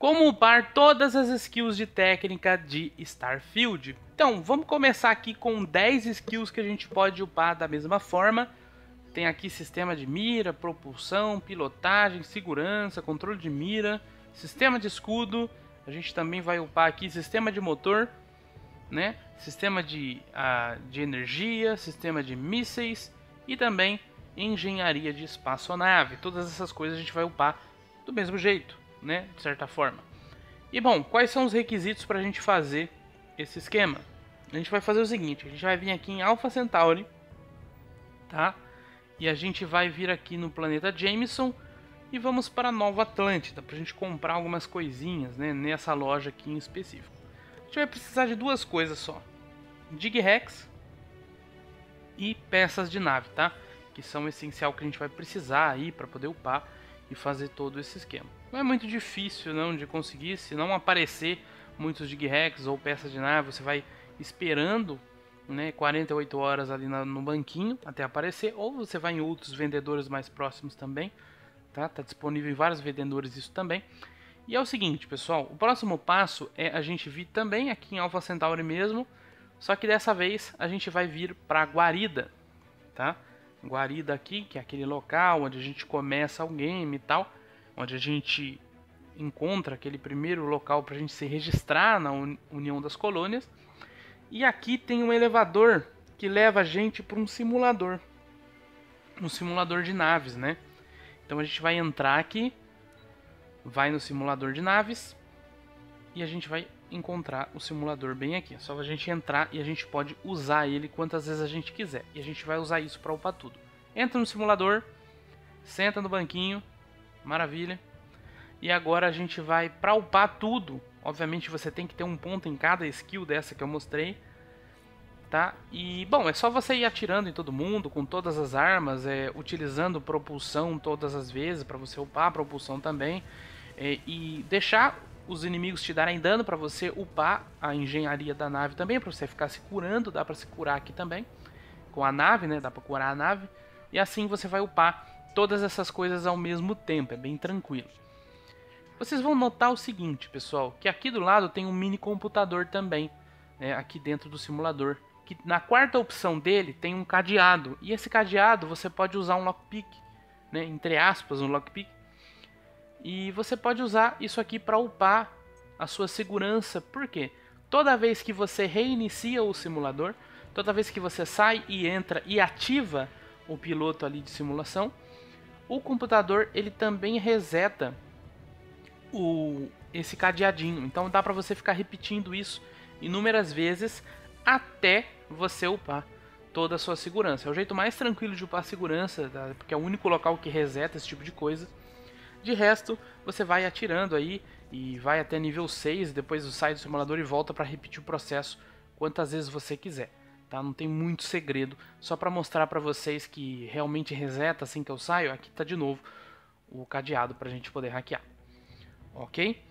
como upar todas as skills de técnica de Starfield. Então, vamos começar aqui com 10 skills que a gente pode upar da mesma forma. Tem aqui sistema de mira, propulsão, pilotagem, segurança, controle de mira, sistema de escudo. A gente também vai upar aqui sistema de motor, né? Sistema de, uh, de energia, sistema de mísseis e também engenharia de espaçonave. Todas essas coisas a gente vai upar do mesmo jeito né? De certa forma. E bom, quais são os requisitos para a gente fazer esse esquema? A gente vai fazer o seguinte: a gente vai vir aqui em Alpha Centauri, tá? E a gente vai vir aqui no planeta Jameson e vamos para Nova Atlântida para a gente comprar algumas coisinhas, né? Nessa loja aqui em específico. A gente vai precisar de duas coisas só: Dig Rex e peças de nave, tá? Que são essencial que a gente vai precisar aí para poder upar e fazer todo esse esquema. Não é muito difícil não de conseguir, se não aparecer muitos dig ou peças de nave, você vai esperando né, 48 horas ali no banquinho até aparecer, ou você vai em outros vendedores mais próximos também, tá? Tá disponível em vários vendedores isso também. E é o seguinte, pessoal, o próximo passo é a gente vir também aqui em Alpha Centauri mesmo, só que dessa vez a gente vai vir para Guarida, tá? Guarida aqui, que é aquele local onde a gente começa o game e tal, onde a gente encontra aquele primeiro local para a gente se registrar na União das Colônias. E aqui tem um elevador que leva a gente para um simulador, um simulador de naves, né? Então a gente vai entrar aqui, vai no simulador de naves e a gente vai encontrar o simulador bem aqui. É só a gente entrar e a gente pode usar ele quantas vezes a gente quiser. E a gente vai usar isso para upar tudo. Entra no simulador, senta no banquinho, maravilha. E agora a gente vai para upar tudo. Obviamente você tem que ter um ponto em cada skill dessa que eu mostrei. Tá? E bom, é só você ir atirando em todo mundo com todas as armas, é, utilizando propulsão todas as vezes para você upar a propulsão também. É, e deixar os inimigos te darem dano para você upar a engenharia da nave também, para você ficar se curando, dá para se curar aqui também com a nave, né? Dá para curar a nave. E assim você vai upar todas essas coisas ao mesmo tempo, é bem tranquilo. Vocês vão notar o seguinte, pessoal, que aqui do lado tem um mini computador também, né, aqui dentro do simulador. Que na quarta opção dele tem um cadeado, e esse cadeado você pode usar um lockpick, né, entre aspas, um lockpick, e você pode usar isso aqui para upar a sua segurança. Por quê? Toda vez que você reinicia o simulador, toda vez que você sai e entra e ativa o piloto ali de simulação, o computador ele também reseta o esse cadeadinho. Então dá para você ficar repetindo isso inúmeras vezes até você upar toda a sua segurança. É o jeito mais tranquilo de upar a segurança, tá? porque é o único local que reseta esse tipo de coisa. De resto, você vai atirando aí e vai até nível 6, depois sai do simulador e volta para repetir o processo quantas vezes você quiser. Tá? Não tem muito segredo, só para mostrar para vocês que realmente reseta assim que eu saio, aqui está de novo o cadeado para a gente poder hackear. Ok?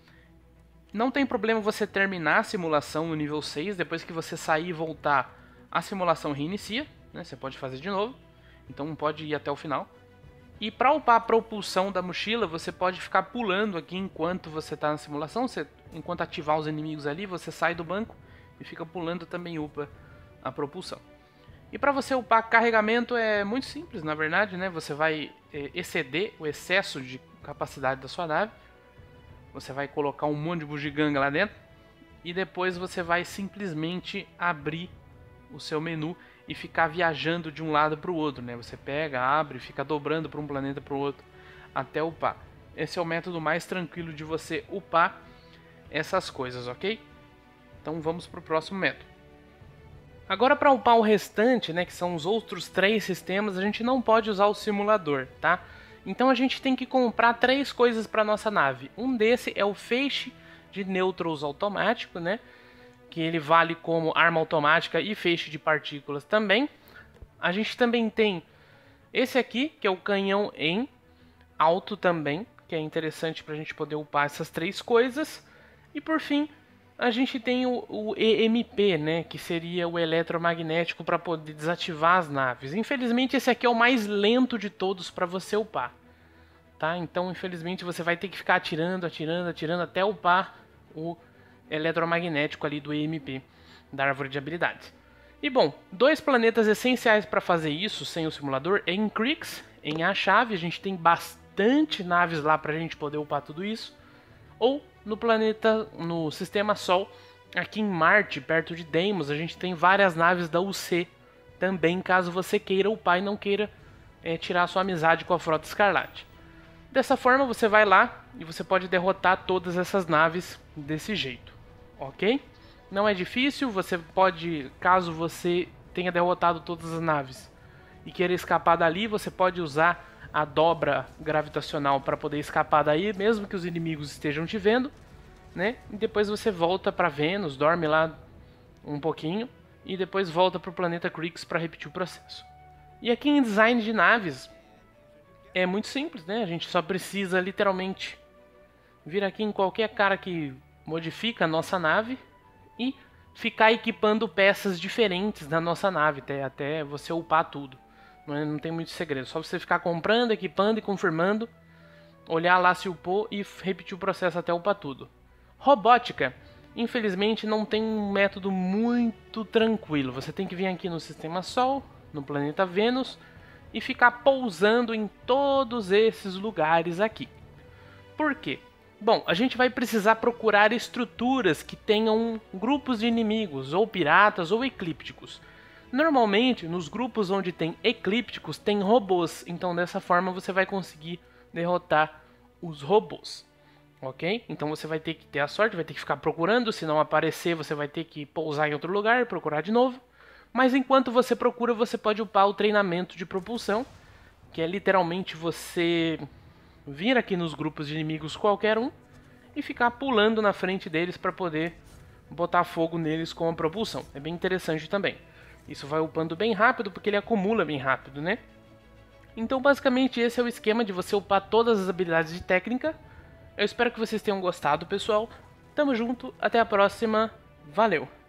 Não tem problema você terminar a simulação no nível 6, depois que você sair e voltar, a simulação reinicia, né? você pode fazer de novo, então pode ir até o final. E para upar a propulsão da mochila, você pode ficar pulando aqui enquanto você está na simulação. Você, enquanto ativar os inimigos ali, você sai do banco e fica pulando também upa a propulsão. E para você upar carregamento é muito simples, na verdade, né? Você vai é, exceder o excesso de capacidade da sua nave. Você vai colocar um monte de bugiganga lá dentro e depois você vai simplesmente abrir o seu menu e ficar viajando de um lado para o outro, né? Você pega, abre, fica dobrando para um planeta para o outro até upar. Esse é o método mais tranquilo de você upar essas coisas, ok? Então vamos para o próximo método. Agora para upar o restante, né, que são os outros três sistemas, a gente não pode usar o simulador, tá? Então a gente tem que comprar três coisas para nossa nave. Um desse é o feixe de nêutrons automático, né? Que ele vale como arma automática e feixe de partículas também. A gente também tem esse aqui, que é o canhão em alto também, que é interessante para a gente poder upar essas três coisas. E por fim, a gente tem o, o EMP, né, que seria o eletromagnético para poder desativar as naves. Infelizmente, esse aqui é o mais lento de todos para você upar. tá? Então, infelizmente, você vai ter que ficar atirando, atirando, atirando até upar o eletromagnético ali do EMP, da árvore de habilidades. E bom, dois planetas essenciais para fazer isso sem o simulador é em Crix, em A Chave, a gente tem bastante naves lá para a gente poder upar tudo isso, ou no planeta, no sistema Sol, aqui em Marte, perto de Deimos, a gente tem várias naves da UC também, caso você queira upar e não queira é, tirar sua amizade com a Frota Escarlate. Dessa forma, você vai lá e você pode derrotar todas essas naves desse jeito, ok? Não é difícil, você pode, caso você tenha derrotado todas as naves e queira escapar dali, você pode usar a dobra gravitacional para poder escapar daí, mesmo que os inimigos estejam te vendo, né? E depois você volta para Vênus, dorme lá um pouquinho e depois volta para o planeta Crix para repetir o processo. E aqui em design de naves é muito simples, né? A gente só precisa literalmente vir aqui em qualquer cara que modifica a nossa nave e ficar equipando peças diferentes da nossa nave até, até você upar tudo. Não, é, não tem muito segredo, só você ficar comprando, equipando e confirmando, olhar lá se upou e repetir o processo até upar tudo. Robótica. Infelizmente não tem um método muito tranquilo. Você tem que vir aqui no sistema Sol, no planeta Vênus e ficar pousando em todos esses lugares aqui. Por quê? Bom, a gente vai precisar procurar estruturas que tenham grupos de inimigos, ou piratas ou eclípticos. Normalmente, nos grupos onde tem eclípticos, tem robôs, então dessa forma você vai conseguir derrotar os robôs. Ok? Então você vai ter que ter a sorte, vai ter que ficar procurando, se não aparecer, você vai ter que pousar em outro lugar, procurar de novo. Mas enquanto você procura, você pode upar o treinamento de propulsão, que é literalmente você vir aqui nos grupos de inimigos qualquer um e ficar pulando na frente deles para poder botar fogo neles com a propulsão. É bem interessante também. Isso vai upando bem rápido porque ele acumula bem rápido, né? Então, basicamente, esse é o esquema de você upar todas as habilidades de técnica. Eu espero que vocês tenham gostado, pessoal. Tamo junto, até a próxima. Valeu!